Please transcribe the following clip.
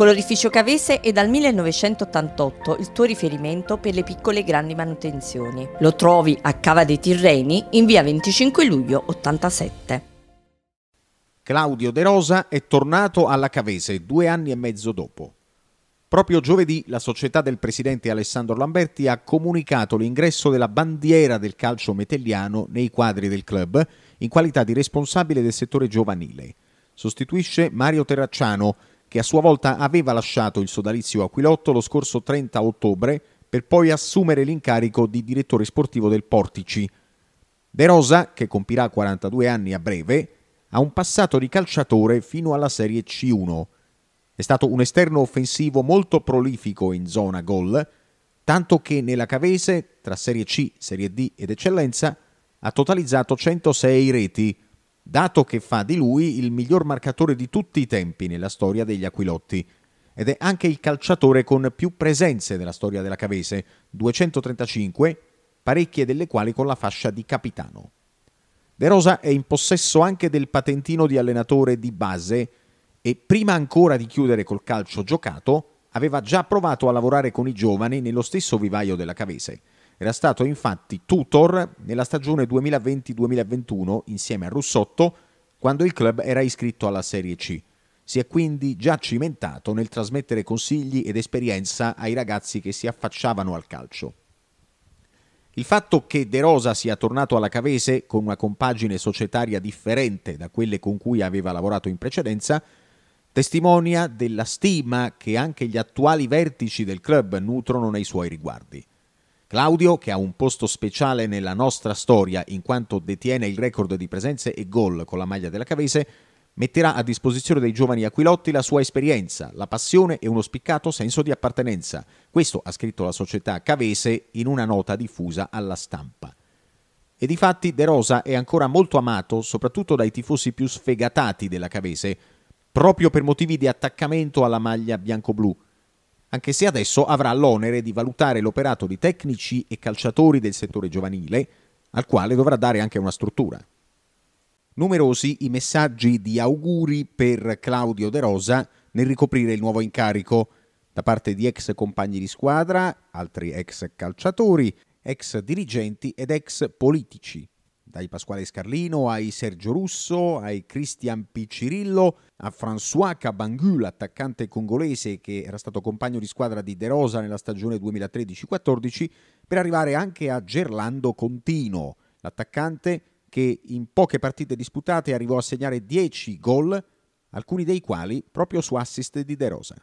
Colorificio Cavese è dal 1988 il tuo riferimento per le piccole e grandi manutenzioni. Lo trovi a Cava dei Tirreni in via 25 luglio 87. Claudio De Rosa è tornato alla Cavese due anni e mezzo dopo. Proprio giovedì la società del presidente Alessandro Lamberti ha comunicato l'ingresso della bandiera del calcio metelliano nei quadri del club in qualità di responsabile del settore giovanile. Sostituisce Mario Terracciano, che a sua volta aveva lasciato il sodalizio Aquilotto lo scorso 30 ottobre per poi assumere l'incarico di direttore sportivo del Portici. De Rosa, che compirà 42 anni a breve, ha un passato di calciatore fino alla Serie C1 è stato un esterno offensivo molto prolifico in zona gol, tanto che nella Cavese, tra Serie C, Serie D ed Eccellenza, ha totalizzato 106 reti, dato che fa di lui il miglior marcatore di tutti i tempi nella storia degli Aquilotti ed è anche il calciatore con più presenze nella storia della Cavese, 235, parecchie delle quali con la fascia di capitano. De Rosa è in possesso anche del patentino di allenatore di base e prima ancora di chiudere col calcio giocato aveva già provato a lavorare con i giovani nello stesso vivaio della Cavese. Era stato infatti tutor nella stagione 2020-2021 insieme a Russotto quando il club era iscritto alla Serie C. Si è quindi già cimentato nel trasmettere consigli ed esperienza ai ragazzi che si affacciavano al calcio. Il fatto che De Rosa sia tornato alla Cavese con una compagine societaria differente da quelle con cui aveva lavorato in precedenza testimonia della stima che anche gli attuali vertici del club nutrono nei suoi riguardi. Claudio, che ha un posto speciale nella nostra storia in quanto detiene il record di presenze e gol con la maglia della Cavese, metterà a disposizione dei giovani Aquilotti la sua esperienza, la passione e uno spiccato senso di appartenenza. Questo ha scritto la società Cavese in una nota diffusa alla stampa. E difatti De Rosa è ancora molto amato soprattutto dai tifosi più sfegatati della Cavese, proprio per motivi di attaccamento alla maglia bianco-blu, anche se adesso avrà l'onere di valutare l'operato di tecnici e calciatori del settore giovanile, al quale dovrà dare anche una struttura. Numerosi i messaggi di auguri per Claudio De Rosa nel ricoprire il nuovo incarico da parte di ex compagni di squadra, altri ex calciatori, ex dirigenti ed ex politici dai Pasquale Scarlino ai Sergio Russo, ai Christian Piccirillo, a François Cabangul, attaccante congolese che era stato compagno di squadra di De Rosa nella stagione 2013-14, per arrivare anche a Gerlando Contino, l'attaccante che in poche partite disputate arrivò a segnare 10 gol, alcuni dei quali proprio su assist di De Rosa.